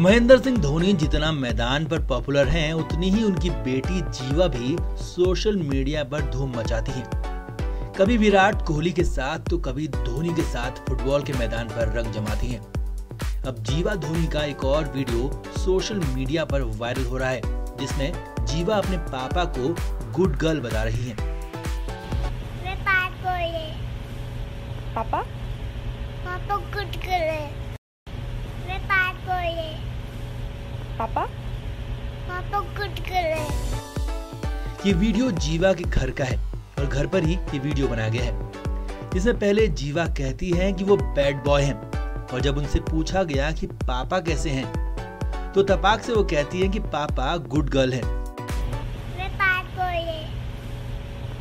महेंद्र सिंह धोनी जितना मैदान पर पॉपुलर हैं उतनी ही उनकी बेटी जीवा भी सोशल मीडिया पर धूम मचाती है। कभी विराट कोहली के साथ तो कभी धोनी के साथ फुटबॉल के मैदान पर रंग जमाती हैं। अब जीवा धोनी का एक और वीडियो सोशल मीडिया पर वायरल हो रहा है जिसमें जीवा अपने पापा को गुड गर्ल बता रही है। पापा पापा? गुड गर्ल है मैं पार कोई पापा? पापा गुड गर्ल है ये वीडियो जीवा के घर का है और घर पर ही ये वीडियो बनाया गया है। इसमें पहले जीवा कहती है कि वो बैड बॉय हैं और जब उनसे पूछा गया कि पापा कैसे हैं तो तपाक से वो कहती है कि पापा गुड गर्ल है। मैं पार कोई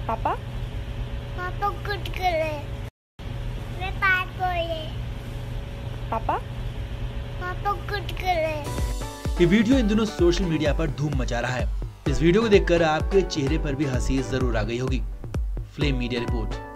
पापा? पापा गुड गर्ल है मैं पार कोई पापा? पापा गुड गर्ल है ये वीडियो इन दिनों सोशल मीडिया पर धूम मचा रहा है। इस वीडियो को देखकर आपके चेहरे पर भी हँसी ज़रूर आ गई होगी। Flame media report.